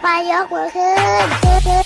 把烟火喝。